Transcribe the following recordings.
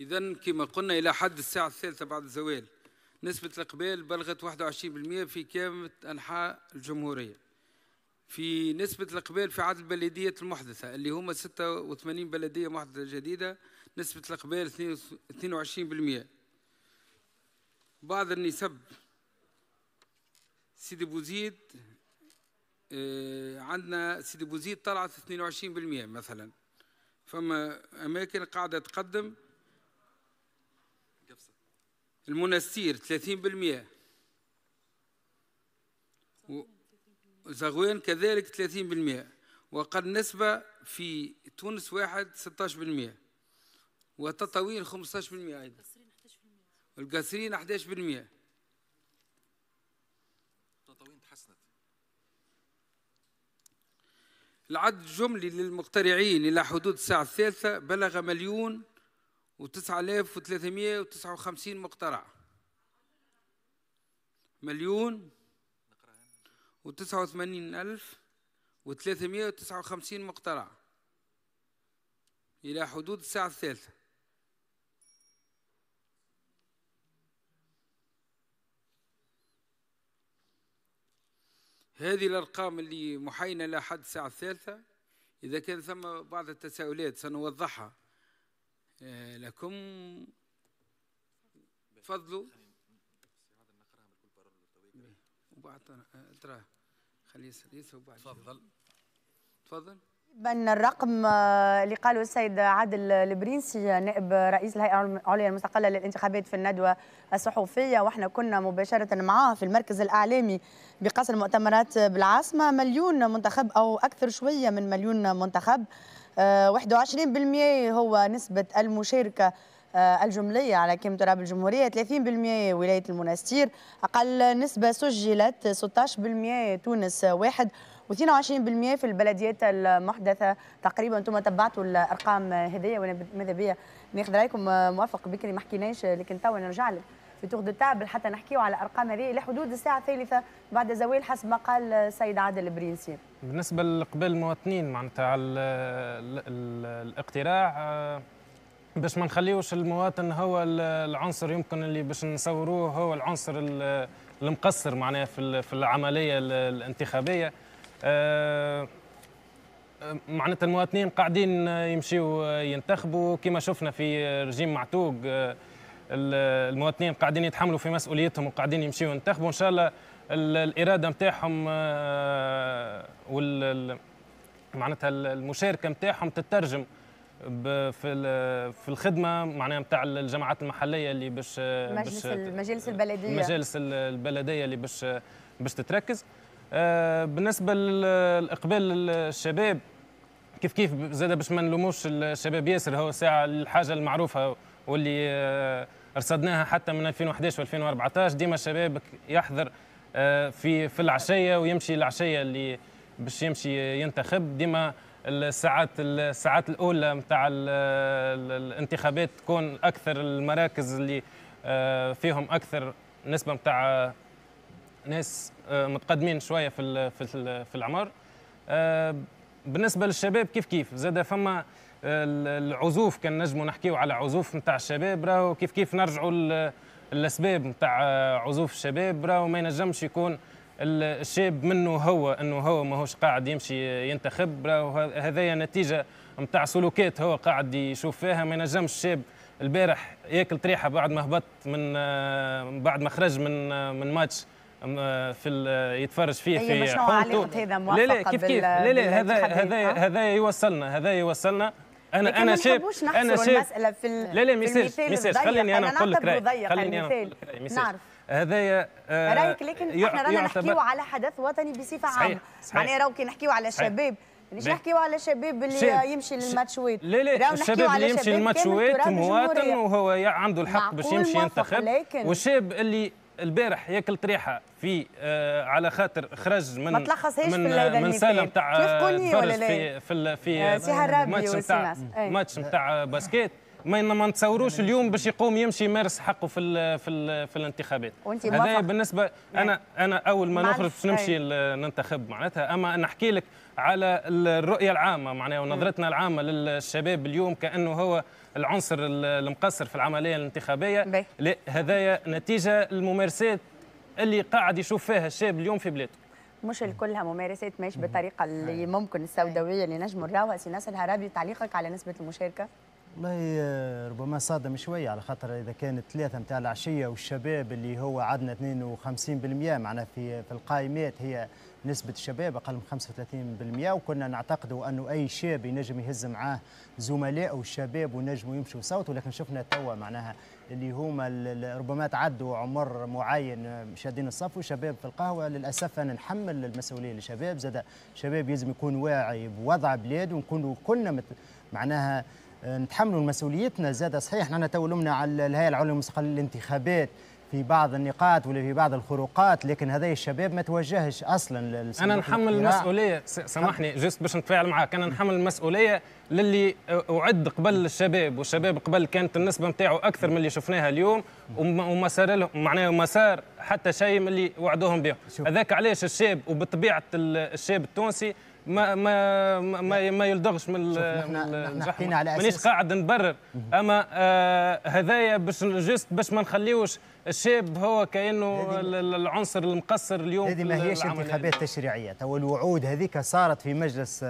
إذا كما قلنا إلى حد الساعة الثالثة بعد الزوال نسبة الإقبال بلغت 21% في كافة أنحاء الجمهورية. في نسبة الإقبال في عدد البلديات المحدثة اللي هما 86 بلدية محدثة جديدة نسبة الإقبال 22% بعض النسب سيدي بوزيد آه، عندنا سيدي بوزيد طلعت 22% مثلا. فما أماكن قاعدة تقدم المنستير 30% وزغوان كذلك 30% وقد نسبة في تونس واحد 16% وتطاوين 15% أيضا. والقاسرين 11% تطاوين تحسنت. العدد الجملي للمقترعين إلى حدود الساعة الثالثة بلغ مليون وتسعة آلاف وثلاثمائة وتسعة وخمسين مقترع. مليون وثلاثمائة وتسعة وخمسين مقترع. إلى حدود الساعة الثالثة. هذه الأرقام اللي محينة لحد الساعة الثالثة. إذا كان ثم بعض التساؤلات سنوضحها. لكم تفضلوا وبعد ترى خليه وبعد تفضل. تفضل. من الرقم آه، اللي قاله السيد عادل البرينسي نائب رئيس الهيئة العليا المستقلة للانتخابات في الندوة الصحفية وإحنا كنا مباشرة معاه في المركز الإعلامي بقصر المؤتمرات بالعاصمة. مليون منتخب أو أكثر شوية من مليون منتخب. 21% آه، هو نسبة المشاركة آه، الجملية على كم تراب الجمهورية 30% ولاية المنستير. أقل نسبة سجلت 16% تونس واحد و22% في البلديات المحدثة. تقريبا أنتم تبعتوا الأرقام هذية وأنا ماذا بيا؟ ناخذ رأيكم موافق بكري ما حكيناش لكن توا نرجع لك. في تغد التعب حتى نحكيو على الأرقام هذه لحدود الساعة الثالثة بعد زوال حسب ما قال السيد عادل البرينسي بالنسبة لقبال المواطنين معناتها الاقتراع آه، باش ما نخليوش المواطن هو العنصر يمكن اللي باش نصوروه هو العنصر المقصر معناها في العملية الانتخابية. آه، معناتها المواطنين قاعدين يمشيوا ينتخبوا كما شفنا في رجيم معتوق آه، المواطنين قاعدين يتحملوا في مسؤوليتهم وقاعدين يمشيوا ينتخبوا. إن شاء الله الإرادة نتاعهم آه، وال معناتها المشاركة نتاعهم تترجم في في الخدمة معناها نتاع الجماعات المحلية اللي باش مجلس المجالس البلدية. المجالس البلدية اللي باش باش تتركز. آه، بالنسبة لإقبال الشباب كيف كيف؟ زاد باش ما نلوموش الشباب ياسر هو ساعة الحاجة المعروفة. واللي آه، رصدناها حتى من 2011 و2014 ديما الشباب يحضر آه، في في العشية ويمشي العشية اللي باش يمشي ينتخب. ديما الساعات الساعات الأولى نتاع الانتخابات تكون أكثر المراكز اللي فيهم أكثر نسبة نتاع ناس آه، متقدمين شوية في في العمر. آه، بالنسبة للشباب كيف كيف؟ زاد فما آه، العزوف كان نجموا نحكيو على عزوف نتاع الشباب راهو كيف كيف نرجعوا الاسباب نتاع عزوف الشباب راهو ما ينجمش يكون الشاب منه هو إنه هو ماهوش قاعد يمشي ينتخب راهو هذايا نتيجة نتاع سلوكات هو قاعد يشوف فيها. ما ينجمش الشاب البارح ياكل طريحة بعد ما هبط من بعد ما خرج من من ماتش في يتفرج فيه في حومته لا لا كيف كيف؟ لا لا هذا هذا هذا يوصلنا هذا يوصلنا أنا أنا شايف أنا شايف في لا لا message message خليني أنا نقول لك رأيي. خليني أنا نقول لك هذايا آه رأيك؟ لكن إحنا رانا نحكيو على حدث وطني بصفة عامة. معناها راهو كي نحكيو على الشباب مش نحكيو على الشباب اللي يمشي للماتشوات لا لا الشباب اللي يمشي للماتشوات مواطن وهو عنده الحق باش يمشي ينتخب. والشاب اللي البارح ياكل طريحه في آه على خاطر خرج من ما تلخصهاش من في من سالة نتاع فرج في في في آه ماتش نتاع ماتش نتاع باسكيت. ما ما نتصوروش اليوم باش يقوم يمشي يمارس حقه في ال في ال في الانتخابات. هذا؟ بالنسبة أنا أنا أول ما نخرج باش نمشي ننتخب معناتها. أما نحكي لك على الرؤية العامة معناها ونظرتنا العامة للشباب اليوم كأنه هو العنصر ال- المقصر في العملية الانتخابية. لا هذايا نتيجة الممارسات اللي قاعد يشوف فيها الشاب اليوم في بلاده مش كلها ممارسات ماشي بالطريقة اللي ممكن السوداوية اللي نجموا نراوها. سي ناصر الهرابي تعليقك على نسبة المشاركة؟ والله آه، ربما صادم شوية على خاطر إذا كانت ثلاثة نتاع العشية والشباب اللي هو عندنا 52% معنا في في القائمات هي نسبة الشباب أقل من 35% وكنا نعتقدوا أنه أي شاب ينجم يهز معاه زملائه الشباب ونجموا يمشوا يصوتوا لكن شفنا توا معناها اللي هما ربما تعدوا عمر معين شادين الصف وشباب في القهوة للأسف أنا نحمل المسؤولية للشباب. زاد شباب لازم يكون واعي بوضع بلاده ونكونوا كلنا مت- معناها آه، نتحملوا مسؤوليتنا. زاد صحيح نحن تو لمنا على الهيئة العليا المستقله للانتخابات في بعض النقاط ولا في بعض الخروقات لكن هذا الشباب ما توجهش أصلا أنا نحمل. المسؤولية. سامحني جست باش نتفاعل معاك. أنا نحمل المسؤولية للي أعد قبل الشباب والشباب قبل كانت النسبة نتاعو أكثر من اللي شفناها اليوم وما صار لهم معناها ما صار حتى شيء من اللي وعدوهم به. هذاك علاش الشاب وبطبيعة ال- الشاب التونسي ما ما ما, ما يلدغش من ال- شوف، نحن- من ال- نحن الزحمة. حكينا على مانيش قاعد نبرر. أما آه هذايا باش جست باش ما نخليوش الشاب هو كأنه العنصر المقصر اليوم هذه في ما هيش انتخابات تشريعيه تو الوعود هذيك صارت في مجلس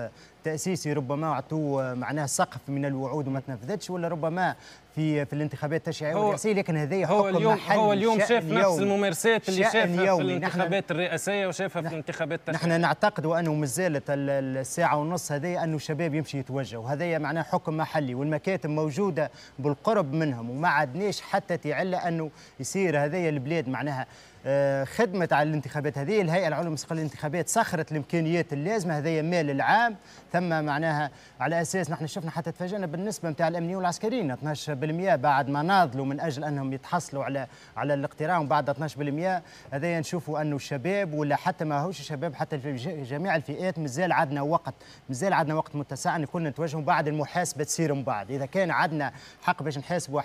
تأسيسي ربما اعطوه معناه سقف من الوعود وما تنفذتش ولا ربما في في الانتخابات التشريعية والرئاسية لكن هذه هو اليوم محلي هو اليوم شاف نفس. الممارسات اللي شافها في الانتخابات الرئاسية وشافها في الانتخابات التشريعية. نحن نعتقد وانه مازالت ال- ال- الساعة ونص هذه أنه الشباب يمشي يتوجه وهذا معناه حكم محلي والمكاتب موجودة بالقرب منهم وما عدناش حتى تعلى أنه يصير هذايا البلاد معناها آه، خدمة على الانتخابات. هذه الهيئة العليا المستقلة للانتخابات سخرت الإمكانيات اللازمة. هذايا مال العام. ثم معناها على أساس نحن شفنا حتى تفاجئنا بالنسبة نتاع الأمنيين والعسكريين. 12% بعد ما ناضلوا من أجل أنهم يتحصلوا على على الاقتراع. وبعد 12% هذايا نشوفوا أنه الشباب ولا حتى ما هوش الشباب حتى جميع الفئات مازال عندنا وقت مازال عندنا وقت متسع أن كلنا نتوجهوا. بعد المحاسبة تصير من بعد. إذا كان عندنا حق باش نحاسبوا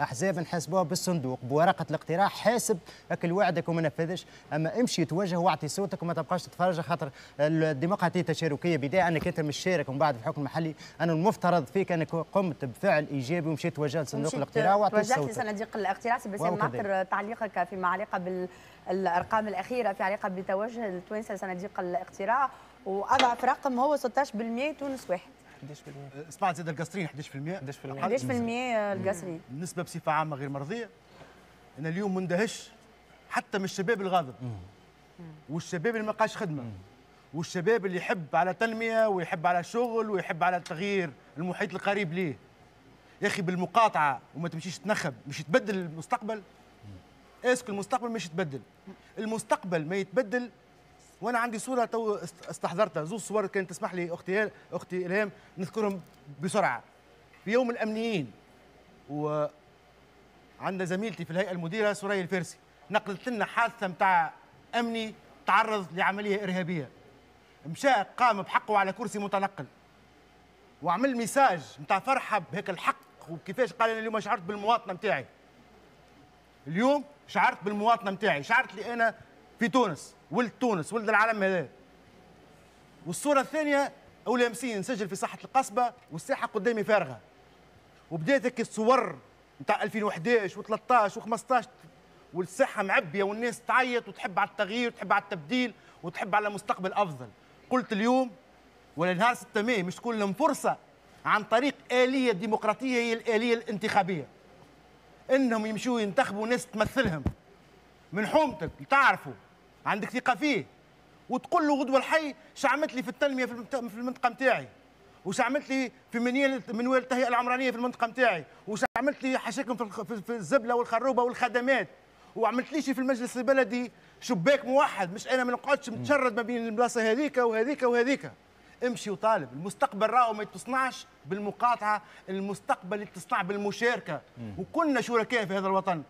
أحزاب نحاسبوها بالصندوق بورقة الاقتراع حاسب أكل وعدك وما نفذش أما امشي توجه واعطي صوتك وما تبقاش تتفرج خاطر الديمقراطية التشاركية بداية أنك أنت مش شارك ومن بعد في الحكم المحلي. أنا المفترض فيك أنك قمت بفعل إيجابي ومشيت توجه لصندوق الاقتراع توجهت صوتك. لصناديق الاقتراع. كذلك. ناطر تعليقك فيما علاقة بالأرقام الأخيرة في علاقة بتوجه التوانسة لصناديق الاقتراع. وأضعف رقم هو 16% تونس واحد. 11% سمعت زاد القصرين 11% 11% 11% القصري النسبة بصفة عامة غير مرضية. أنا اليوم مندهش. حتى من الشباب الغاضب. والشباب اللي ما لقاش خدمة. والشباب اللي يحب على تنمية ويحب على شغل ويحب على تغيير المحيط القريب ليه. يا أخي بالمقاطعة وما تمشيش تنخب مش تبدل المستقبل؟ اسكو المستقبل مش يتبدل. المستقبل ما يتبدل وأنا عندي صورة تو است- استحضرتها. زوج صور كانت تسمح لي أختي أختي إلهام نذكرهم بسرعة. في يوم الأمنيين و عندنا زميلتي في الهيئة المديرة سوريا الفارسي نقلت لنا حادثة متاع أمني تعرض لعملية إرهابية. مشى قام بحقه على كرسي متنقل. وعمل message متاع فرحة بهيك الحق وكيفاش قال أنا اليوم شعرت بالمواطنة متاعي. اليوم شعرت بالمواطنة متاعي. شعرت لي أنا في تونس ولد تونس ولد العالم هذا. والصورة الثانية أول أمسين نسجل في ساحه القصبة والساحة قدامي فارغة. وبدات هيك الصور نتاع 2011 و13 و15 والساحه معبية والناس تعيط وتحب على التغيير وتحب على التبديل وتحب على مستقبل أفضل. قلت اليوم ولا نهار 6 ماي مش تكون لهم فرصة عن طريق آلية ديمقراطية هي الآلية الانتخابية. إنهم يمشوا ينتخبوا ناس تمثلهم من حومتك تعرفوا عندك ثقة فيه. وتقول له غدوة الحي عملت لي في التنمية في المنطقة, متاعي. وش عملت لي في منيل منوال التهيئة العمرانية في المنطقة متاعي. وش عملت لي حشاكم في الزبلة والخروبة والخدمات. وعملت ليش في المجلس البلدي شباك موحد مش أنا ما نقعدش متشرد ما بين البلاصة هذيك وهذيك وهذيك. امشي وطالب المستقبل راهو ما يتصنعش بالمقاطعة المستقبل يتصنع بالمشاركة. وكلنا شركاء في هذا الوطن.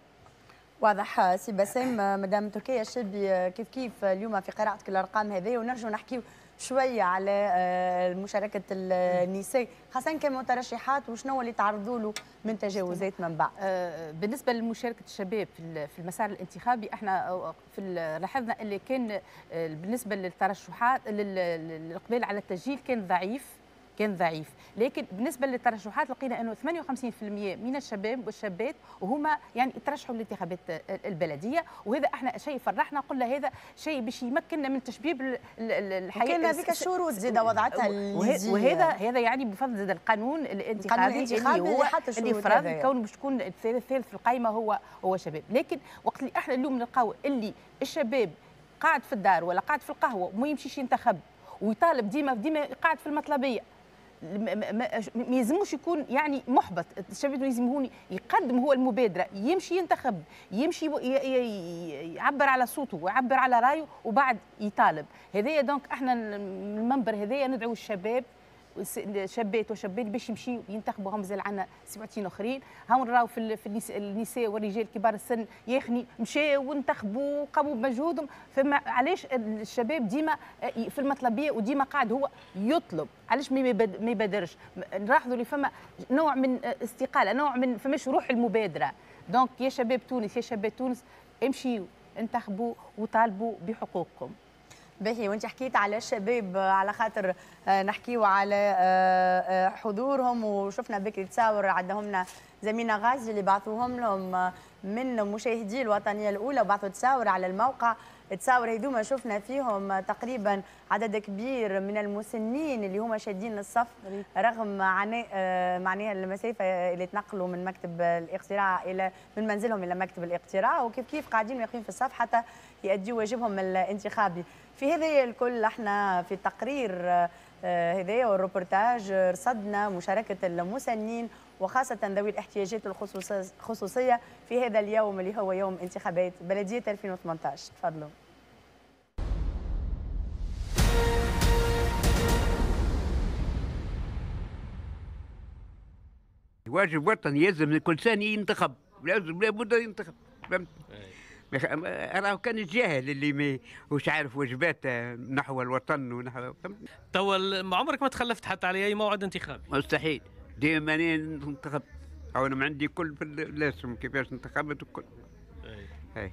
واضح سي بسام مدام تركيا الشابي كيف كيف اليوم في قراءتك الارقام هذه؟ ونرجو نحكيو شوية على آه، مشاركة النساء. خاصه كمترشحات وشنو اللي تعرضوا له من تجاوزات من بعد آه، بالنسبة لمشاركة الشباب في المسار الانتخابي إحنا في لاحظنا اللي كان آه، بالنسبة للترشحات للإقبال على التسجيل كان ضعيف. كان ضعيف. لكن بالنسبة للترشحات لقينا إنه 58% من الشباب والشابات وهما يعني ترشحوا للانتخابات البلدية. وهذا إحنا شيء فرحنا قلنا هذا شيء باش يمكننا من تشبيب الحياة كان هذيك الشروط زيد وضعتها وهذا هذا يعني بفضل القانون الانتخابي اللي هو اللي فرض كونه باش تكون الثالث في القائمة هو هو شباب. لكن وقت اللي إحنا اليوم نلقاو اللي الشباب قاعد في الدار ولا قاعد في القهوة وما يمشيش ينتخب ويطالب ديما ديما قاعد في المطلبية ما يلزموش يكون يعني محبط. الشباب يلزمون يقدم هو المبادرة يمشي ينتخب يمشي يعبر على صوته ويعبر على رأيه وبعد يطالب. هذايا دونك إحنا المنبر هذايا ندعو الشباب شابات وشابين باش يمشيو ينتخبوا هم زال عندنا 27 اخرين هم نراو في, النساء والرجال كبار السن ياخني مشاو وانتخبوا وقاموا بمجهودهم. فما علاش الشباب ديما في المطلبية وديما قاعد هو يطلب. علاش ما يبادرش؟ نلاحظوا اللي فما نوع من استقالة نوع من فماش روح المبادرة. donc يا شباب تونس يا شباب تونس امشيوا انتخبوا وطالبوا بحقوقكم. باهي وانت حكيت على الشباب على خاطر آه، نحكيو على آه، آه، حضورهم وشفنا بكري تصاور عندهم لنا زميلنا غازي اللي بعثوهم لهم من مشاهدي الوطنية الأولى وبعثوا تصاور على الموقع. تصاور هذوما شفنا فيهم تقريبا عدد كبير من المسنين اللي هما شادين الصف رغم عناء معناها المسافة اللي تنقلوا من مكتب الاقتراع إلى من منزلهم إلى مكتب الاقتراع وكيف كيف قاعدين واقفين في الصف حتى يؤديوا واجبهم الانتخابي. في هذه الكل إحنا في التقرير آه، هذايا والروبورتاج رصدنا مشاركة المسنين وخاصة ذوي الاحتياجات الخصوصية في هذا اليوم اللي هو يوم انتخابات بلدية 2018 تفضلوا. واجب وطني يلزم كل سنة ينتخب. لازم لابد ينتخب. فهمت؟ راه كان الجاهل اللي ما وش عارف واجباته نحو الوطن ونحو توا عمرك ما تخلفت حتى على أي موعد انتخابي. مستحيل. ديما أنا انتخبت. أو أنا عندي كل في الاسم كيفاش انتخبت وكل أي.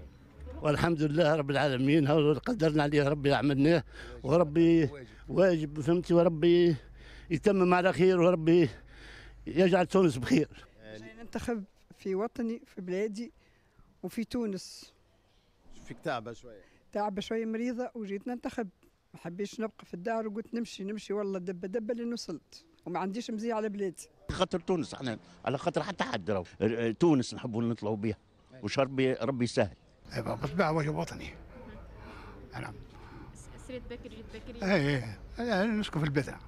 والحمد لله رب العالمين هو قدرنا عليه ربي عملناه وربي واجب فهمتي؟ وربي يتمم على خير وربي يجعل تونس بخير. ننتخب في وطني في بلادي وفي تونس. فيك تعبة شوية. تعبة شوية مريضة وجيت ننتخب. ما حبيتش نبقى في الدار وقلت نمشي نمشي والله دبة دبة لين وصلت وما عنديش مزية على بلادي. خاطر تونس إحنا على خاطر حتى حد راهو. تونس نحبوا نطلعوا بها وش ربي ربي يسهل أيوه بالطبع واجب وطني. نعم. سريت بكري جيت بكري. أي أي نسكن في البيت أيوه.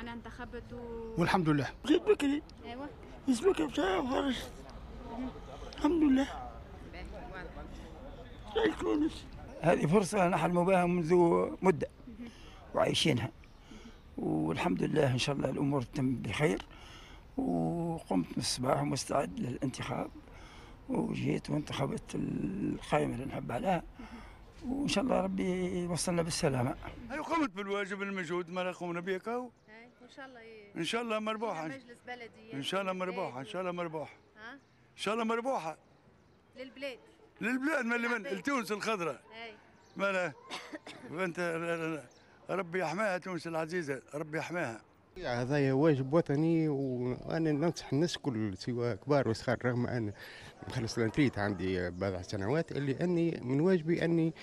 أنا انتخبت و... والحمد لله. جيت بكري أيوه. اسمك بتاعي وخرجت الحمد لله. هذه فرصة نحلم بها منذ مدة وعايشينها. والحمد لله إن شاء الله الأمور تتم بخير. وقمت من الصباح ومستعد للانتخاب. وجيت وانتخبت القائمة اللي نحب عليها. وإن شاء الله ربي يوصلنا بالسلامة. قمت بالواجب المجهود ما قمنا به كاو إن شاء الله إن شاء الله مربوحة. مجلس بلدي إن شاء الله مربوحة إن شاء الله مربوحة. إن شاء الله مربوحة. للبلاد. للبلاد من من لتونس الخضراء ما وأنت ربي يحماها تونس العزيزة ربي يحماها. هذا واجب وطني وأنا ننصح الناس كل سواء كبار وصغار رغم أن مخلص ال retraite عندي بضع سنوات اللي أني من واجبي أني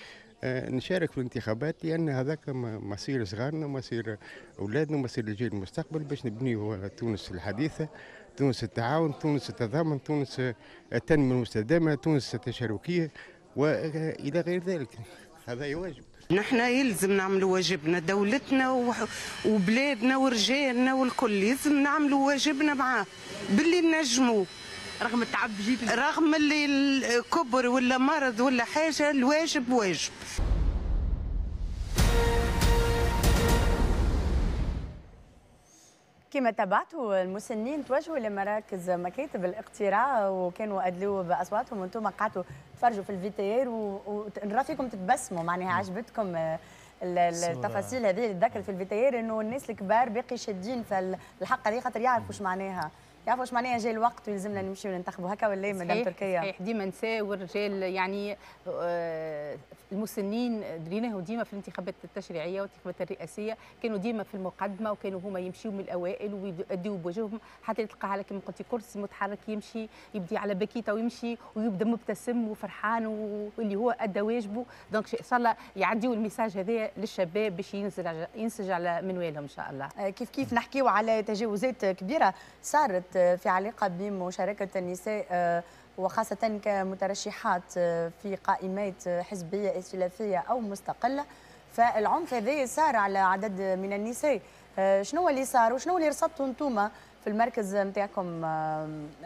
آه، نشارك في الانتخابات لأن هذاك مصير صغارنا مصير أولادنا مصير الجيل المستقبل باش نبنيو تونس الحديثة. تونس التعاون تونس التضامن تونس التنمية المستدامة تونس التشاركية وإلى غير ذلك. هذا واجب. نحن يلزم نعملوا واجبنا دولتنا وبلادنا ورجالنا والكل يلزم نعملوا واجبنا معاه. باللي نجموا. رغم التعب جيت رغم اللي الكبر ولا مرض ولا حاجة الواجب واجب. كما تابعتوا المسنين توجهوا لمراكز مكاتب الاقتراع وكانوا أدلوا بأصواتهم وأنتم قعدتوا تفرجوا في الفيتير ونرى فيكم تتبسموا معناها عجبتكم التفاصيل هذه اللي ذكرت في الفيتير إنه الناس الكبار باقي شادين في الحق هذه خاطر يعرفوا إيش معناها. يعرفوا إيش معناها جاي الوقت ويلزمنا نمشيو ننتخبوا هكا ولا مدام تركيا صحيح. ديما نساء والرجال يعني آه، المسنين دريناه ديما في الانتخابات التشريعية والانتخابات الرئاسية كانوا ديما في المقدمة وكانوا هما يمشيو من الأوائل ويأديو واجبهم حتى تلقى على كما قلتي كرسي متحرك يمشي يبدي على béquille ويمشي ويبدأ مبتسم وفرحان واللي هو أدى واجبه. donc إن شاء الله يعديوا ال message هذا للشباب باش ينسج ينسج على منوالهم إن شاء الله. آه، كيف كيف نحكيو على تجاوزات كبيرة صارت. في علاقة بمشاركة النساء آه، وخاصة كمترشحات آه، في قائمات حزبية ائتلافية أو مستقلة. فالعنف هذا صار على عدد من النساء. آه، شنو اللي صار وشنو اللي رصدتوا أنتم في المركز نتاعكم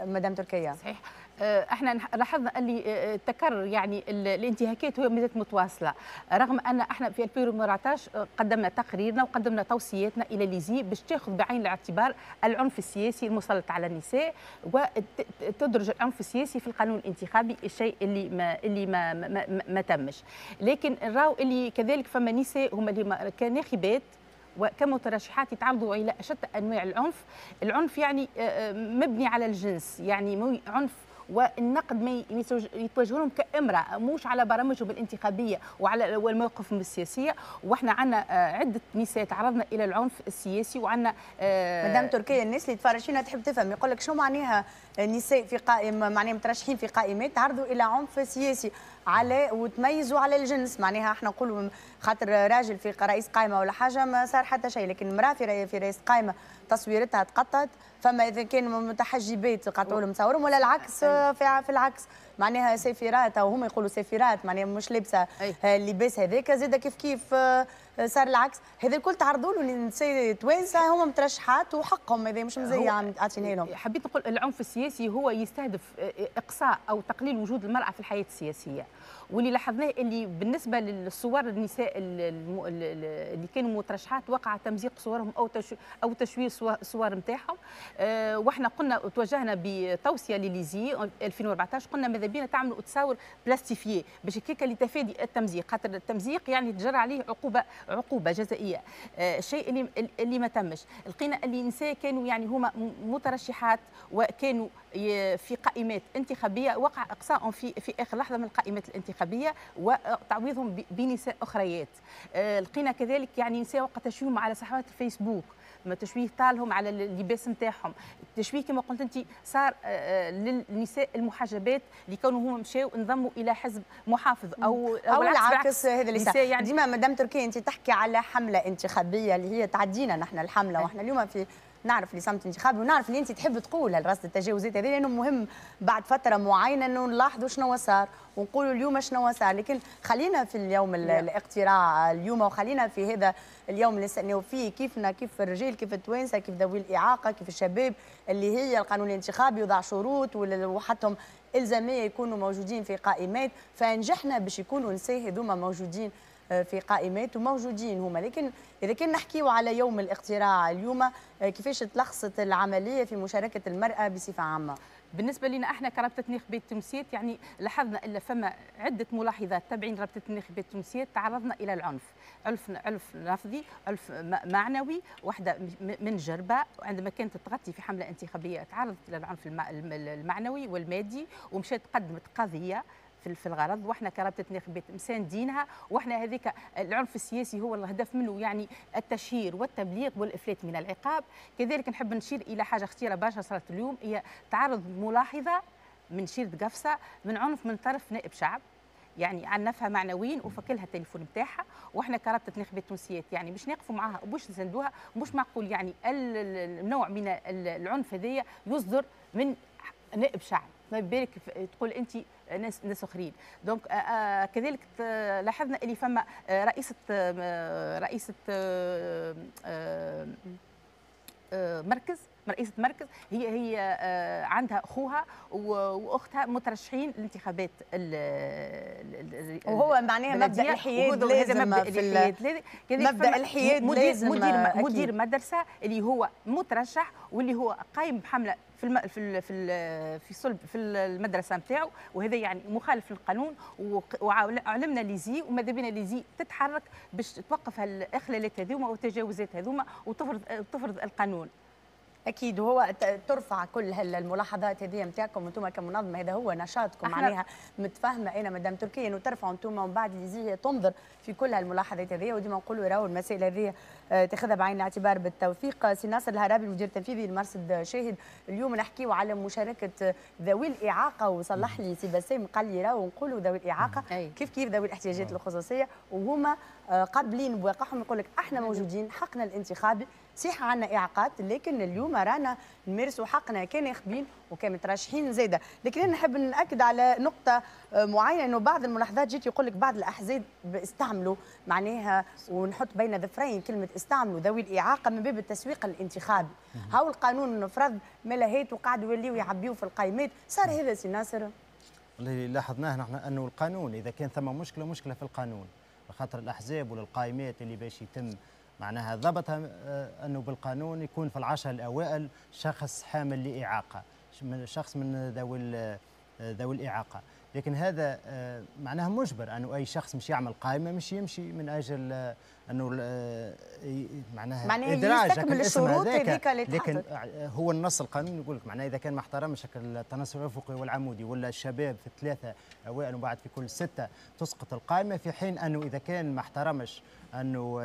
مدام تركيا صحيح. إحنا لاحظنا اللي آه، آه، تكرر يعني الانتهاكات هي مازالت متواصلة. رغم أن إحنا في 2014 قدمنا تقريرنا وقدمنا توصياتنا إلى ليزي باش تاخذ بعين الاعتبار العنف السياسي المسلط على النساء وتدرج العنف السياسي في القانون الانتخابي الشيء اللي ما اللي ما ما, ما, ما تمش. لكن نراو اللي كذلك فما نساء هما اللي كناخبات وكمترشحات يتعرضوا إلى أشد أنواع العنف. العنف يعني مبني على الجنس يعني عنف والنقد ما يتوجه لهم كامرأة مش على برامجهم الانتخابية وعلى والمواقفهم السياسيه وإحنا عندنا آه، عدة نساء تعرضنا إلى العنف السياسي وعندنا آه، مدام تركيا الناس اللي تفرجينا تحب تفهم. يقول لك شو معناها نساء في قائمه معناها مترشحين في قائمات تعرضوا إلى عنف سياسي. على وتميزوا على الجنس. معناها إحنا نقولوا خاطر راجل في رئيس قائمه ولا حاجة ما صار حتى شيء لكن امراه في في رئيس قائمه تصويرتها تقطعت فما إذا كان متحجبات قطعوا لهم تصورهم ولا العكس في, في العكس. معناها سفيرات أو هم يقولوا سفيرات معناها مش لابسة اللباس هذاك زاد كيف كيف آه، صار العكس. هذا الكل تعرضوا له النساء توانسة هم مترشحات وحقهم هذا مش مزيه عاطينها لهم. حبيت نقول العنف السياسي هو يستهدف إقصاء أو تقليل وجود المرأة في الحياة السياسية. واللي لاحظناه اللي بالنسبة للصور النساء اللي كانوا مترشحات وقع تمزيق صورهم أو أو تشويه صور نتاعهم أه وإحنا قلنا توجهنا بتوصية لليزي 2014 قلنا ماذا بينا تعملوا تصاور بلاستيفية باش هكاك لتفادي التمزيق. خاطر التمزيق يعني تجرى عليه عقوبه عقوبة جزائية. الشيء اللي اللي ما تمش. لقينا اللي النساء كانوا يعني هما مترشحات وكانوا في قائمات انتخابية وقع إقصاء في في آخر لحظة من القائمات الانتخابية وتعويضهم بنساء أخريات. آه، لقينا كذلك يعني نساء وقع تشويهم على صفحات الفيسبوك ما تشويه تالهم على اللباس نتاعهم. التشويه كما قلت أنت صار آه، آه، للنساء المحجبات اللي كانوا هما مشاو انضموا إلى حزب محافظ أو أو, العكس هذا اللي صار. يعني ديما مدام تركيا أنت تحكي على حملة انتخابية اللي هي تعدينا نحن الحملة وإحنا اليوم في نعرف اللي صمت انتخابي ونعرف اللي انت تحب تقول الرصد التجاوزات هذه لأنه مهم بعد فترة معينة إنه نلاحظوا شنو صار ونقولوا اليوم شنو صار. لكن خلينا في اليوم الاقتراع اليوم وخلينا في هذا اليوم اللي نستناو فيه كيفنا كيف الرجال كيف التوانسة كيف ذوي الإعاقة كيف الشباب اللي هي القانون الانتخابي يوضع شروط وحتهم إلزامية يكونوا موجودين في قائمات. فنجحنا باش يكونوا نساء هذوما موجودين في قائمات وموجودين هما. لكن اذا كان نحكيو على يوم الاقتراع اليوم آه، كيفاش تلخصت العملية في مشاركة المرأة بصفة عامة؟ بالنسبة لنا إحنا كرابطه نخبه تونسيات يعني لاحظنا إلا فما عدة ملاحظات تابعين رابطه نخبه تونسيات تعرضنا إلى العنف. عنف عنف لفظي عنف معنوي واحدة من جربة. عندما كانت تغطي في حملة انتخابية تعرضت إلى العنف المعنوي والمادي ومشات قدمت قضية. في الغرض وإحنا كرابطة نخبة مساندينها وإحنا هذيك العنف السياسي هو الهدف منه يعني التشهير والتبليغ والإفلات من العقاب. كذلك نحب نشير إلى حاجة خطيرة برشا صارت اليوم هي تعرض ملاحظة من شيرة قفصة من عنف من طرف نائب شعب. يعني عنفها معنويا وفكلها التليفون نتاعها وإحنا كرابطة نخبة تونسيات يعني باش نقفوا معاها وباش نسندوها مش معقول يعني النوع من العنف هذايا يصدر من نائب شعب. ما بالك تقول أنت ناس ناس آخرين. دونك آه، آه، كذلك لاحظنا اللي فما آه، رئيسة رئيسة مركز. رئيسة مركز هي هي آه، عندها أخوها وأختها مترشحين للانتخابات وهو معناها مبدأ الحياد لازم مبدأ الحياد. مبدأ الحياد لازم مدير مدير مدرسة اللي هو مترشح واللي هو قايم بحملة في الم... في ال... في ال... في صلب في المدرسة نتاعو. وهذا يعني مخالف للقانون وعلمنا ليزي وماذا بينا ليزي تتحرك باش توقف الاخلالات هذوما والتجاوزات هذوما وتفرض تفرض القانون. أكيد وهو ترفع كل الملاحظات هذه نتاعكم أنتم كمنظمة هذا هو نشاطكم معناها متفاهمه أنا مدام تركيا إنه ترفعوا أنتم من بعد اللي تنظر في كل هالملاحظات هذه. وديما نقولوا راهو المسائل هذه آه، تاخذها بعين الاعتبار بالتوفيق. سي ناصر الهرابي المدير التنفيذي لمرصد شاهد. اليوم نحكيو على مشاركة ذوي الإعاقة وصلح لي سي بسام قال لي راهو نقولوا ذوي الإعاقة كيف كيف ذوي الاحتياجات الخصوصية. وهما آه، قابلين بواقعهم يقول لك أحنا موجودين حقنا الانتخابي صحيح عندنا إعاقات لكن اليوم رانا نمارسوا حقنا كناخبين وكمترشحين زاده لكن أنا نحب نأكد على نقطة آه، معينة إنه بعض الملاحظات جيت يقول لك بعض الأحزاب استعملوا معناها ونحط بين ظفرين كلمة استعملوا ذوي الإعاقة من باب التسويق الانتخابي. هاو القانون فرض ملاهات وقعدوا يوليو يعبيوا في القائمات؟ صار هذا سي ناصر. اللي لاحظناه نحن أنه القانون إذا كان ثم مشكلة مشكلة في القانون. خاطر الأحزاب والقائمات اللي باش يتم معناها ضبطها آه، أنه بالقانون يكون في العشر الأوائل شخص حامل لإعاقة من شخص من ذوي آه، ذوي الإعاقة. لكن هذا آه، معناها مجبر أنه أي شخص مش يعمل قائمة مش يمشي من أجل أنه معناها معناها ادراج الاسم هذاك. لكن هو النص القانوني يقول لك معناها إذا كان ما احترمش التناسل الأفقي والعمودي ولا الشباب في ثلاثة أوائل وبعد في كل ستة تسقط القائمة في حين أنه إذا كان ما احترمش أنه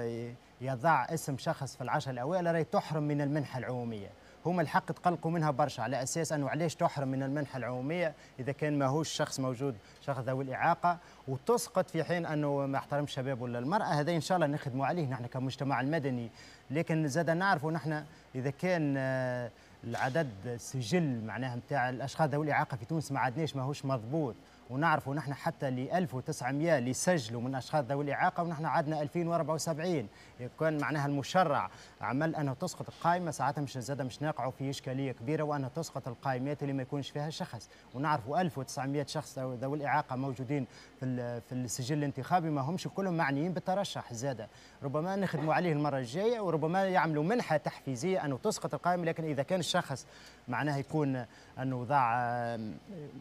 يضع اسم شخص في العشر الأوائل راهي تحرم من المنحة العمومية. هما الحق تقلقوا منها برشا. على أساس أنه علاش تحرم من المنحة العمومية؟ إذا كان ماهوش شخص موجود شخص ذوي الإعاقة. وتسقط في حين أنه ما احترمش الشباب ولا المرأة. هذا إن شاء الله نخدموا عليه نحن كمجتمع المدني. لكن زاد نعرفوا نحن إذا كان آه، العدد سجل معناها نتاع الأشخاص ذوي الإعاقة في تونس ما عدناش ماهوش مضبوط. ونعرفوا نحن حتى ل 1900 اللي سجلوا من أشخاص ذوي الإعاقة ونحن عدنا 2074 كان معناها المشرع عمل أنه تسقط القائمة ساعتها مش زاد مش نقعوا في إشكالية كبيرة وانها تسقط القائمات اللي ما يكونش فيها شخص. ونعرفوا 1900 شخص ذوي الإعاقة موجودين في في السجل الانتخابي ما همش كلهم معنيين بالترشح زاده. ربما نخدموا عليه المرة الجاية وربما يعملوا منحة تحفيزية انه تسقط القائمة لكن إذا كان الشخص معناه يكون أنه ضاع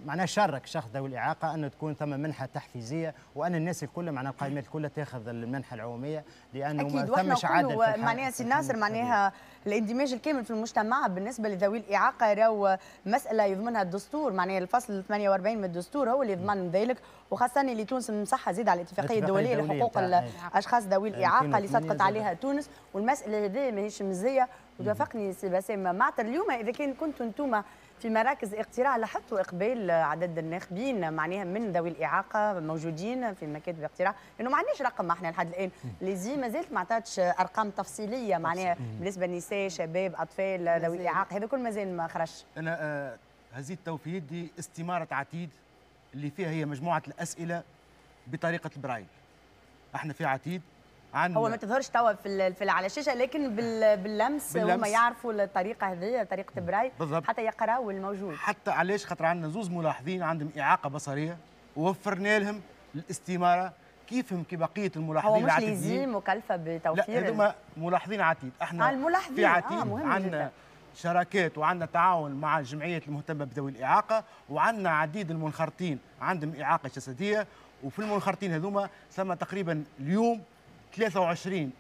معناه شارك شخص ذوي الإعاقة انه تكون ثم منحة تحفيزية وأن الناس الكل معناها القائمات كلها تاخذ المنحة العمومية. لأنه أكيد ما ثمش عدل معناها سي ناصر معناها الاندماج الكامل في المجتمع بالنسبة لذوي الإعاقة. راهو مسألة يضمنها الدستور معناها الفصل 48 من الدستور هو اللي يضمن ذلك وخاصة اللي تونس مصححة زيد على الاتفاقية الدولية لحقوق الأشخاص ذوي الإعاقة اللي صدقت عليها تونس. والمسألة هذه ماهيش مزية وتوافقني سي بسام معتر اليوم. إذا كان كنتم أنتم في مراكز اقتراع لاحظتوا إقبال عدد الناخبين معناها من ذوي الإعاقة موجودين في مكاتب الاقتراع. لأنه ما عندناش رقم إحنا لحد الآن. l'ISIE ما زالت ما عطاتش أرقام تفصيلية معناها بالنسبة للنساء شباب أطفال ذوي الإعاقة هذا كل مازال ما خرجش. أنا آه هذه التوفيات دي استمارة عتيد اللي فيها هي مجموعة الأسئلة بطريقة البرايل. إحنا في عتيد عن هو ما تظهرش توا في, في على الشاشة لكن باللمس, باللمس. هما يعرفوا الطريقة هذه طريقة براي بالضبط. حتى يقراوا الموجود حتى علاش؟ خاطر عندنا زوز ملاحظين عندهم إعاقة بصرية ووفرنا لهم الاستمارة. كيفهم كبقيه الملاحظين هو مش ليزي مكلفة بتوفير لا هذوما ملاحظين عتيد. إحنا آه الملاحظين. في عتيد. آه عندنا شراكات وعندنا تعاون مع الجمعيات المهتمة بذوي الإعاقة وعندنا عديد المنخرطين. عندهم إعاقة جسدية وفي المنخرطين هذوما ثم تقريبا اليوم 23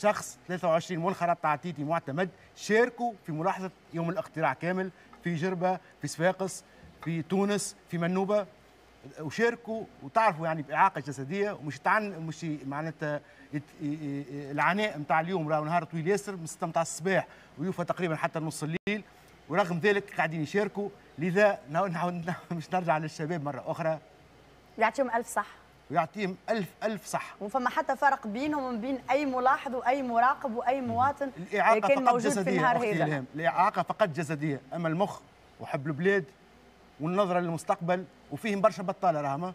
شخص 23 منخرط تعتيتي معتمد شاركوا في ملاحظة يوم الاقتراع كامل في جربة في صفاقس في تونس في منوبة. وشاركوا وتعرفوا يعني بإعاقة جسدية ومش تعن مش معناتها العناء نتاع اليوم راهو نهار طويل ياسر من 6 نتاع الصباح ويوفى تقريبا حتى نص الليل. ورغم ذلك قاعدين يشاركوا. لذا مش نرجع للشباب مرة أخرى. يعطيهم ألف صح ويعطيهم ألف ألف صح وفما حتى فرق بينهم وبين بين أي ملاحظ وأي مراقب وأي مواطن الإعاقة كان فقط موجود جسدية في النهار هذا. الإعاقة فقط جسدية. أما المخ وحب البلاد والنظرة للمستقبل وفيهم برشا بطالة راهما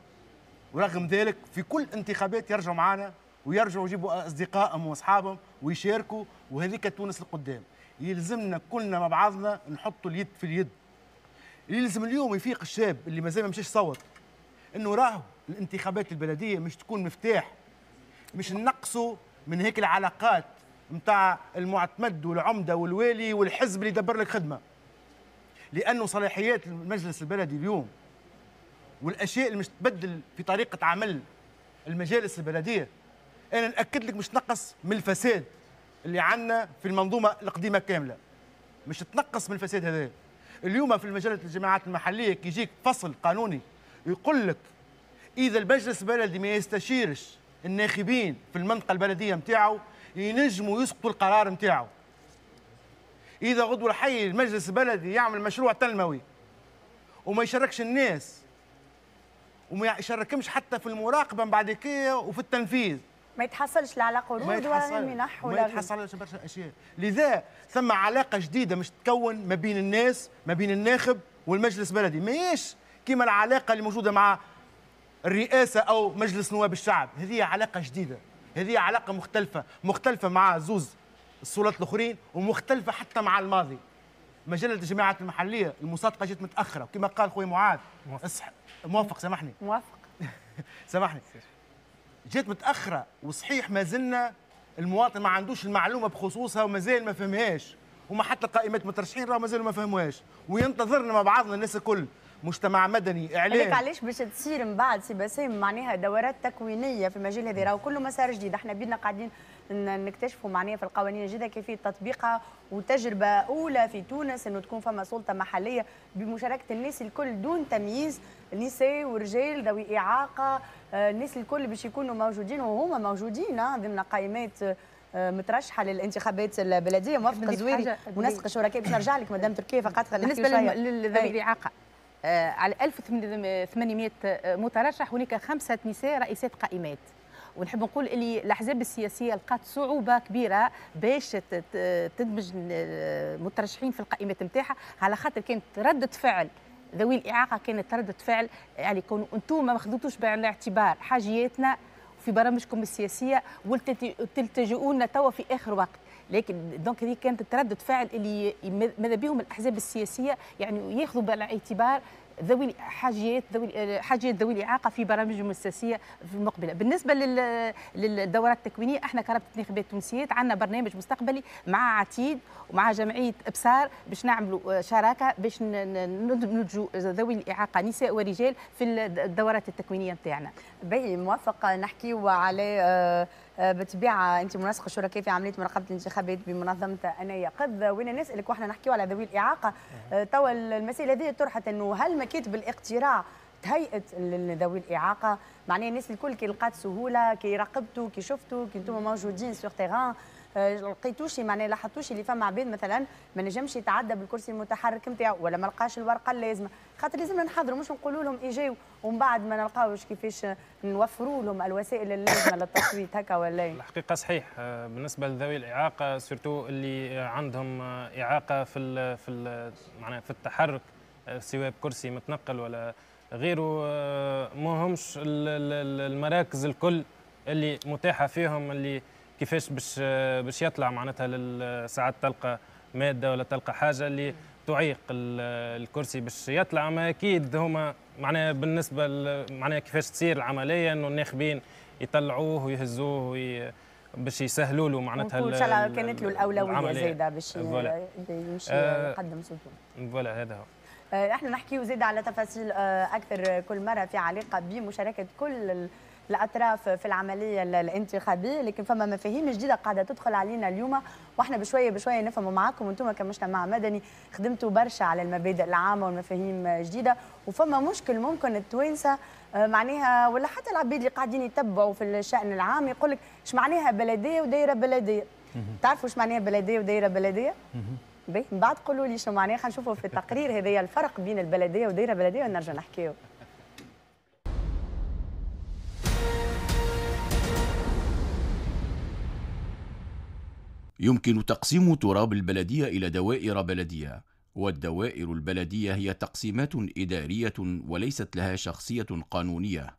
ورغم ذلك في كل انتخابات يرجعوا معنا ويرجعوا يجيبوا أصدقائهم وأصحابهم ويشاركوا وهذيك تونس القدام. يلزمنا كلنا مع بعضنا نحطوا اليد في اليد. يلزم اليوم يفيق الشاب اللي مازال ما مشاش صوت إنه راهو الانتخابات البلدية مش تكون مفتاح. مش نقصوا من هيك العلاقات نتاع المعتمد والعمدة والوالي والحزب اللي يدبر لك خدمة. لأنه صلاحيات المجلس البلدي اليوم والأشياء اللي مش تبدل في طريقة عمل المجالس البلدية أنا نأكد لك مش تنقص من الفساد اللي عندنا في المنظومة القديمة كاملة. مش تنقص من الفساد هذا. اليوم في المجله الجماعات المحلية كي يجيك فصل قانوني يقول لك إذا المجلس البلدي ما يستشيرش الناخبين في المنطقة البلدية نتاعو ينجموا يسقطوا القرار نتاعو إذا غدوة الحي المجلس البلدي يعمل مشروع تنموي وما يشاركش الناس وما يشاركهمش حتى في المراقبة من بعد كده وفي التنفيذ. ما يتحصلش لا على قروض ولا منح ولا ما يتحصلش برشا أشياء. لذا ثم علاقة جديدة مش تكون ما بين الناس ما بين الناخب والمجلس البلدي. ماهيش كما العلاقة اللي موجودة مع الرئاسة أو مجلس نواب الشعب. هذه علاقة جديدة. هذه علاقة مختلفة. مختلفة مع زوز السلطات الأخرين ومختلفة حتى مع الماضي. مجلة الجماعات المحلية المصادقة جت متأخرة. وكما قال خويا معاذ. موافق, موافق سامحني. موافق. سامحني. جات متأخرة وصحيح ما زلنا المواطن ما عندوش المعلومة بخصوصها وما زال ما فهمهاش. وما حتى قائمه مترشحين راهو مازالوا ما فهموهاش. وينتظرنا مع بعضنا الناس الكل. مجتمع مدني اعلام هذاك علاش باش تصير من بعد سي بسام معناها دورات تكوينية في المجال هذا راهو كله مسار جديد. إحنا بينا قاعدين نكتشفوا معناها في القوانين الجديدة كيفيه تطبيقها وتجربة أولى في تونس إنه تكون فما سلطة محلية بمشاركة الناس الكل دون تمييز نساء ورجال ذوي إعاقة آه، الناس الكل باش يكونوا موجودين وهما موجودين آه، ضمن قائمات آه، مترشحة للانتخابات البلدية. موافقة زويري منسق الشركاء باش نرجع لك مدام تركيا فقط بالنسبة لذوي الإعاقة. على 1800 مترشح هناك خمسة نساء رئيسات قائمات. ونحب نقول اللي الأحزاب السياسية لقات صعوبة كبيرة باش تدمج المترشحين في القائمات نتاعها على خاطر كانت ردة فعل ذوي الإعاقة كانت ردة فعل. يعني كونوا أنتم ما خذوتوش بعين الاعتبار حاجياتنا في برامجكم السياسية وتلتجؤون توا في آخر وقت. لكن دونك هذه كانت تردد فعل اللي ماذا بهم الأحزاب السياسية يعني ياخذوا بالاعتبار ذوي الحاجيات ذوي حاجيات ذوي الإعاقة في برامجهم السياسيه في المقبلة. بالنسبة للدورات التكوينية إحنا كرابطه النخبات التونسيات عندنا برنامج مستقبلي مع عتيد ومع جمعية ابصار باش نعملوا شراكة باش ندمجوا ذوي الإعاقة نساء ورجال في الدورات التكوينية نتاعنا. باهي موافق نحكيو على آه، آه، بالطبيعه انت منسق الشركاء في عملية مراقبة الانتخابات بمنظمة أنا يقظ وين نسألك وإحنا نحكيو على ذوي الإعاقة. آه، توا المسائل هذه طرحت إنه هل مكاتب الاقتراع تهيئت لذوي الإعاقة؟ معناها الناس الكل كي لقات سهولة كي راقبتوا كي شفتوا كي أنتم موجودين sur terrain آه، لقيتوش معناها لاحظتوش اللي فما عباد مثلا ما نجمش يتعدى بالكرسي المتحرك نتاعو ولا ما لقاش الورقة اللازمه خاطر لازمنا نحضروا مش نقولوا لهم اجيو ومن بعد ما نلقاوش كيفاش نوفروا لهم الوسائل اللازمة للتصويت هكا ولا الحقيقة صحيح. آه، بالنسبة لذوي الإعاقة surtout اللي عندهم آه، إعاقة في ال في ال معناها في التحرك سواء بكرسي متنقل ولا غيره ما همش المراكز الكل اللي متاحة فيهم اللي كيفاش باش باش يطلع معناتها ساعات تلقى مادة ولا تلقى حاجة اللي تعيق الكرسي باش يطلع. ما أكيد هما معناها بالنسبة معناها كيفاش تصير العملية انه الناخبين يطلعوه ويهزوه وي باش يسهلوا له معناتها إن شاء الله كانت له الأولوية زايدة باش يمشي آه، يقدم صوته فوالا هذا هو. آه، إحنا نحكيو زيد على تفاصيل آه، أكثر كل مرة في علاقة بمشاركة كل الأطراف في العملية الانتخابية لكن فما مفاهيم جديدة قاعدة تدخل علينا اليوم. وإحنا بشوية بشوية نفهموا معاكم وإنتم كمجتمع مدني خدمتوا برشا على المبادئ العامة والمفاهيم الجديده وفما مشكل ممكن التوانسه آه، معناها ولا حتى العباد اللي قاعدين يتبعوا في الشأن العام يقول لك إيش معناها بلدية ودايرة بلدية؟ تعرفوا إيش معناها بلدية ودايرة بلدية؟ من بعد قولوا لي شنو معناها خلينا نشوفوا في التقرير هذايا الفرق بين البلدية ودايرة بلدية ونرجع نحكيو. يمكن تقسيم تراب البلدية إلى دوائر بلدية والدوائر البلدية هي تقسيمات إدارية وليست لها شخصية قانونية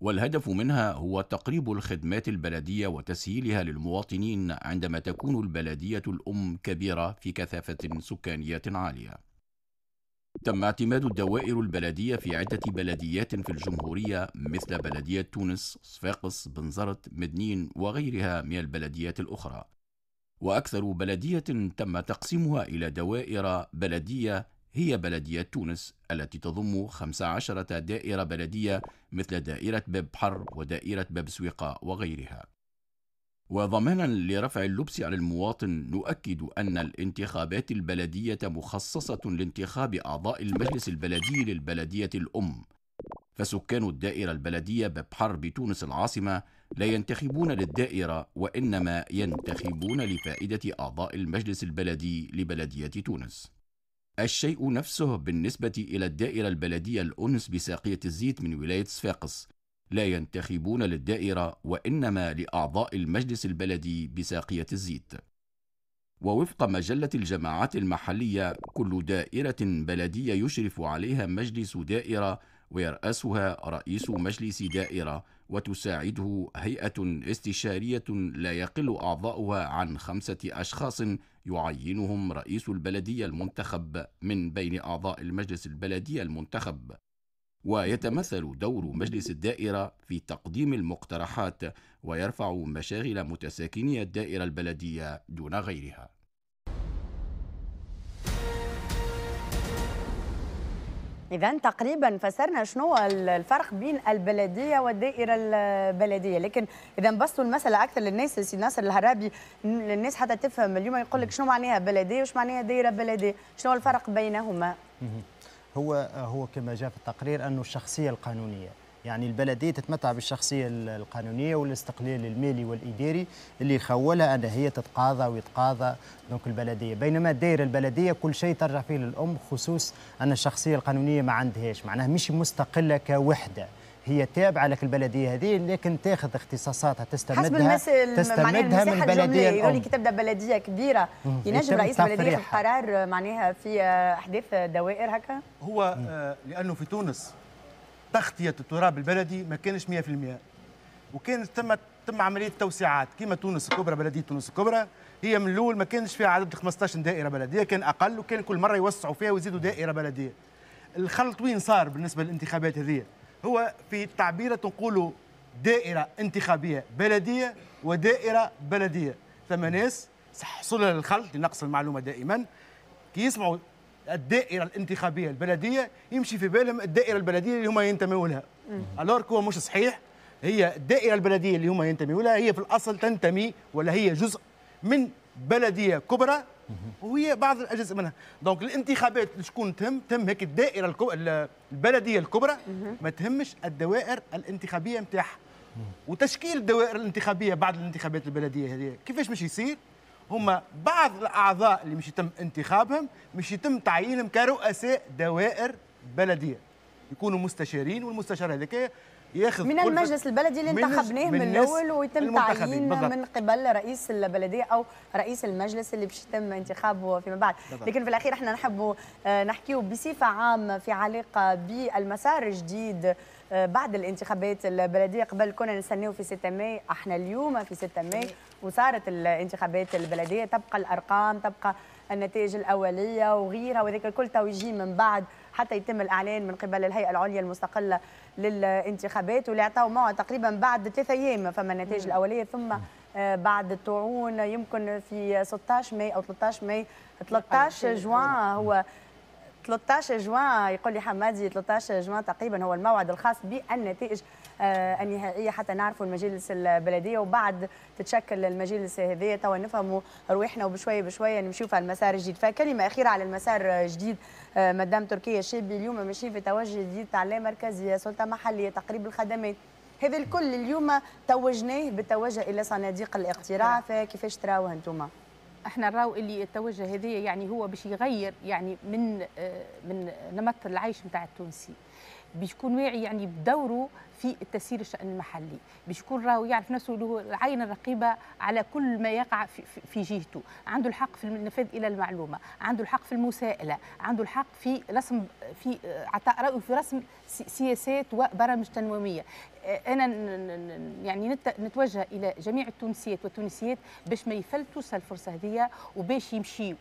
والهدف منها هو تقريب الخدمات البلدية وتسهيلها للمواطنين عندما تكون البلدية الأم كبيرة في كثافة سكانية عالية. تم اعتماد الدوائر البلدية في عدة بلديات في الجمهورية مثل بلدية تونس، صفاقس، بنزرت، مدنين وغيرها من البلديات الأخرى. وأكثر بلدية تم تقسيمها إلى دوائر بلدية هي بلدية تونس التي تضم 15 دائرة بلدية مثل دائرة باب حر ودائرة باب سويقة وغيرها. وضمانا لرفع اللبس على المواطن نؤكد أن الانتخابات البلدية مخصصة لانتخاب أعضاء المجلس البلدي للبلدية الأم فسكان الدائرة البلدية ببحر بتونس العاصمة لا ينتخبون للدائرة وإنما ينتخبون لفائدة أعضاء المجلس البلدي لبلدية تونس. الشيء نفسه بالنسبة إلى الدائرة البلدية الأنس بساقية الزيت من ولاية صفاقس. لا ينتخبون للدائرة وإنما لأعضاء المجلس البلدي بساقية الزيت. ووفق مجلة الجماعات المحلية كل دائرة بلدية يشرف عليها مجلس دائرة ويرأسها رئيس مجلس دائرة وتساعده هيئة استشارية لا يقل أعضاؤها عن خمسة أشخاص يعينهم رئيس البلدية المنتخب من بين أعضاء المجلس البلدي المنتخب. ويتمثل دور مجلس الدائرة في تقديم المقترحات ويرفع مشاغل متساكني الدائرة البلدية دون غيرها. إذا تقريبا فسرنا شنو الفرق بين البلدية والدائرة البلدية، لكن إذا نبسطوا المسألة أكثر للناس سي ناصر الهرابي الناس حتى تفهم. اليوم يقول لك شنو معناها بلدية وش معناها دائرة بلدية، شنو الفرق بينهما؟ هو هو كما جاء في التقرير أنه الشخصية القانونية. يعني البلديه تتمتع بالشخصية القانونية والاستقلال المالي والإداري اللي يخولها أن هي تتقاضى ويتقاضى donc البلدية. بينما الدائرة البلدية كل شيء ترجع فيه للأم خصوص أن الشخصية القانونية ما عندهاش. معناها مش مستقلة كوحدة. هي تابعة لك البلدية هذه لكن تاخذ اختصاصاتها تستمدها تستمدها من البلدية يقول لك تبدا بلدية كبيرة ينجم رئيس البلدية ياخذ قرار معناها في أحداث دوائر هكا؟ هو آه لأنه في تونس. تغطية التراب البلدي ما كانش 100% وكانت تم تم عملية توسعات كما تونس الكبرى بلدية تونس الكبرى. هي من الأول ما كانش فيها عدد 15 دائرة بلدية كان أقل وكان كل مرة يوسعوا فيها ويزيدوا دائرة بلدية. الخلط وين صار بالنسبة للانتخابات هذه؟ هو في تعبيرة نقولوا دائرة انتخابية بلدية ودائرة بلدية. ثم ناس حصلها للخلط لنقص المعلومة دائما. كي يسمعوا الدائرة الانتخابية البلدية يمشي في بالهم الدائرة البلدية اللي هم ينتموا لها. ألورك هو مش صحيح؟ هي الدائرة البلدية اللي هم ينتموا لها هي في الأصل تنتمي ولا هي جزء من بلدية كبرى؟ وهي بعض الأجزاء منها. دونك الانتخابات شكون تهم تهم هيك الدائرة الكو... البلدية الكبرى ما تهمش الدوائر الانتخابية نتاعها وتشكيل الدوائر الانتخابية بعد الانتخابات البلدية هذه كيفاش مش يصير؟ هما بعض الأعضاء اللي مش يتم انتخابهم مش يتم تعيينهم كرؤساء دوائر بلدية. يكونوا مستشارين والمستشار هذاك ياخذ من المجلس البلدي اللي انتخبناه من الأول ويتم تعيين من قبل رئيس البلدية أو رئيس المجلس اللي باش يتم انتخابه فيما بعد بالضبط. لكن في الأخير إحنا نحبوا نحكيو بصفة عامة في علاقة بالمسار الجديد بعد الانتخابات البلدية قبل كنا نستناو في 6 ماي إحنا اليوم في 6 ماي وصارت الانتخابات البلدية تبقى الأرقام تبقى النتائج الأولية وغيرها وذلك الكل تو يجي من بعد حتى يتم الإعلان من قبل الهيئة العليا المستقلة للانتخابات واللي اعطاوا موعد تقريبا بعد ثلاثة أيام فما النتائج الأولية. ثم بعد الطعون يمكن في 16 ماي أو 13 ماي 13 جوان. هو 13 جوان يقول لي حمادي 13 جوان تقريبا هو الموعد الخاص بالنتائج النهائية حتى نعرفوا المجالس البلديه وبعد تتشكل المجالس هذه توا نفهموا رواحنا وبشويه بشويه نمشيو في المسار الجديد. فكلمة أخيرة على المسار الجديد مدام تركيا الشابي اليوم ماشيين في توجه جديد تاع لامركزية سلطة محلية تقريب الخدمات. هذا الكل اليوم توجناه بالتوجه إلى صناديق الاقتراع. فكيفاش تراوه أنتم؟ إحنا نراو اللي التوجه هذا يعني هو باش يغير يعني من من نمط العيش نتاع التونسي. باش يكون واعي يعني بدوره في التسيير الشأن المحلي. باش يكون راهو يعرف نفسه اللي هو العين الرقيبة على كل ما يقع في, في جهته. عنده الحق في النفاذ إلى المعلومة. عنده الحق في المساءلة. عنده الحق في رسم في عطاء رأيه في رسم سياسات وبرامج تنموية. أنا يعني نتوجه إلى جميع التونسيات والتونسيات باش ما يفلتوش الفرصة هذه وباش يمشي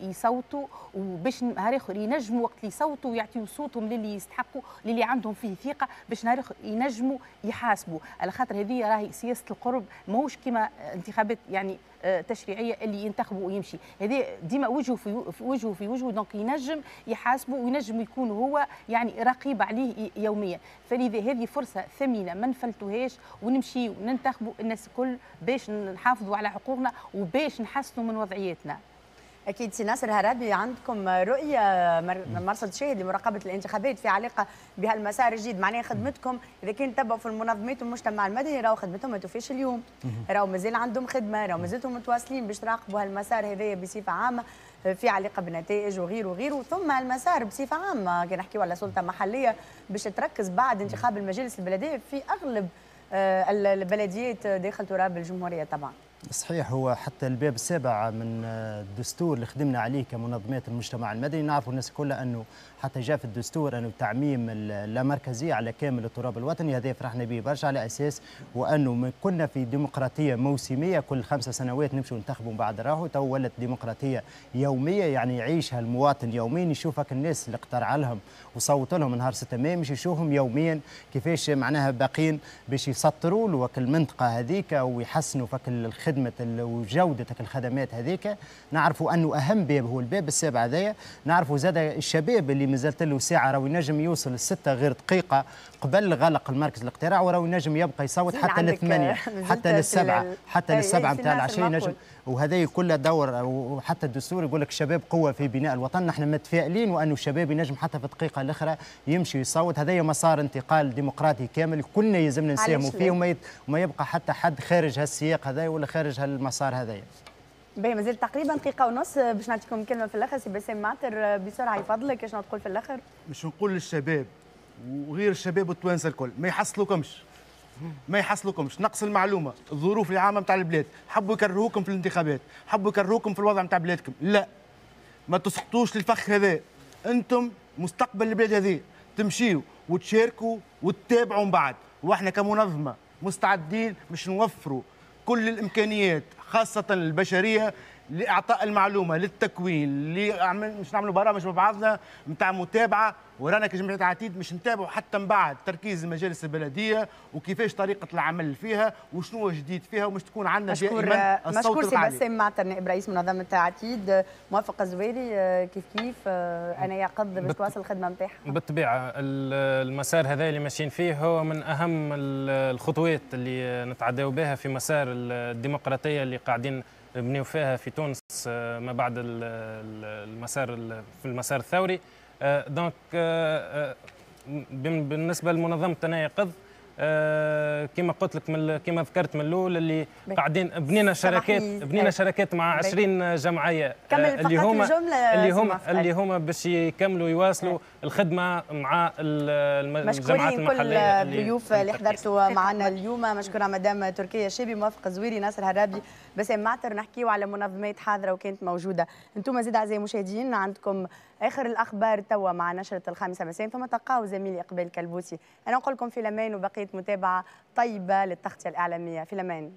يصوتوا وباش نهار آخر ينجموا وقت اللي يصوتوا ويعطيوا صوتهم للي يستحقوا للي عندهم فيه ثقة باش نهار آخر ينجموا يحاسبوا. على خاطر هذه راهي سياسة القرب ماهوش كما انتخابات يعني آه، تشريعية اللي ينتخبوا ويمشي. هذه ديما وجهه في وجهه في وجهه. donc ينجم يحاسبه وينجم يكون هو يعني رقيب عليه يوميا. فلذا هذه فرصة ثمينة ما نفلتوهاش ونمشي وننتخبوا الناس الكل باش نحافظوا على حقوقنا وباش نحسنوا من وضعيتنا أكيد سي ناصر هرابي عندكم رؤية مرصد شاهد لمراقبة الانتخابات في علاقة بهالمسار الجديد. معناها خدمتكم. إذا كان تبعوا في المنظمات والمجتمع المدني راهو خدمتهم ما توفيش اليوم راهو مازال عندهم خدمة راهو مازلتم متواصلين باش تراقبوا هالمسار هذايا بصفة عامة في علاقة بالنتائج وغيره وغيره ثم المسار بصفة عامة كي نحكيو على سلطة محلية باش تركز بعد انتخاب المجالس البلديه في أغلب آه، البلديات داخل تراب الجمهورية طبعا. صحيح هو حتى الباب السابع من الدستور اللي خدمنا عليه كمنظمات المجتمع المدني. نعرفوا الناس كلها أنه حتى جاء في الدستور أنه تعميم اللامركزيه على كامل التراب الوطني. هذا فرحنا به برشا على أساس وأنه كنا في ديمقراطية موسمية كل خمسة سنوات نمشوا ننتخبوا بعد راهو. تو ولت ديمقراطية يومية يعني يعيشها المواطن يوميا يشوفك الناس اللي اقترع لهم وصوت لهم نهار 6 ماي مش يشوفهم يوميا. كيفاش معناها باقين باش يسطروا له المنطقة هذيك ويحسنوا فك خدمه وجوده الخدمات هذيك. نعرفوا أنه أهم باب هو الباب السابع هذايا. نعرفوا زاد الشباب اللي مازالت له ساعة. راهو ينجم يوصل لستة غير دقيقة قبل غلق المركز الاقتراع وراهو ينجم يبقى يصوت حتى للثمانيه حتى للسبعة حتى للسبعة نتاع العشيه ينجم. وهذا كلها دور وحتى الدستور يقول لك الشباب قوة في بناء الوطن. نحن متفائلين وأنه الشباب ينجم حتى في الدقيقة الأخرى يمشي يصوت هذا مسار انتقال ديمقراطي كامل كلنا يلزمنا نساهموا فيه وما يبقى حتى حد خارج هالسياق هذا ولا خارج هالمسار هذا. باهي مازال تقريبا دقيقة ونص باش نعطيكم كلمة في الآخر سي بسام معتر بسرعة يفضلك إيش تقول في الآخر؟ مش نقول للشباب وغير الشباب والتوانسة الكل ما يحصلوكمش. ما يحصلوكمش. نقص المعلومة الظروف العامة نتاع البلاد. حبوا يكرهوكم في الانتخابات حبوا يكرهوكم في الوضع نتاع بلادكم. لا ما تسقطوش للفخ هذا. أنتم مستقبل البلاد هذه. تمشيوا وتشاركوا وتتابعوا من بعد. وإحنا كمنظمة مستعدين باش نوفروا كل الإمكانيات خاصة البشرية لإعطاء المعلومة للتكوين مش نعملوا برامج مع بعضنا نتاع متابعة ورانا كجمعية عتيد مش نتابعوا حتى من بعد. تركيز المجالس البلدية وكيفاش طريقة العمل فيها وشنو جديد فيها ومش تكون عندنا دائما الصوت مشكور سي بسام معتر نائب رئيس منظمة عتيد موافق الزويري آه، كيف كيف آه، أنا يقض باش تواصل الخدمة نتاعها بالطبيعة المسار هذا اللي ماشيين فيه هو من أهم الخطوات اللي نتعداو بها في مسار الديمقراطية اللي قاعدين نبنيو فيها في تونس آه، ما بعد المسار في المسار الثوري. دونك آه، آه، بالنسبة لمنظمة التناقض آه كما قلت لك من كما ذكرت من الأول اللي قاعدين بنينا شركات بنينا شركات مع 20 جمعية آه اللي هما اللي هما اللي هما باش يكملوا يواصلوا الخدمة مع الجماعات المحلية كل الضيوف اللي حضرتوا معنا اليوم. مشكورة مدام تركيا شيبي موافق الزويري ناصر هرابي بسام معتر نحكيو على منظمات حاضرة وكانت موجودة. أنتم زيد أعزائي المشاهدين عندكم آخر الأخبار توا مع نشرة الخامسة مساء ثم تلقاو زميلي إقبال كلبوسي. أنا نقول لكم في الامان وبقية متابعة طيبة للتغطية الإعلامية. في الامان